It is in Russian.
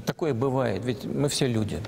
Такое бывает, ведь мы все люди.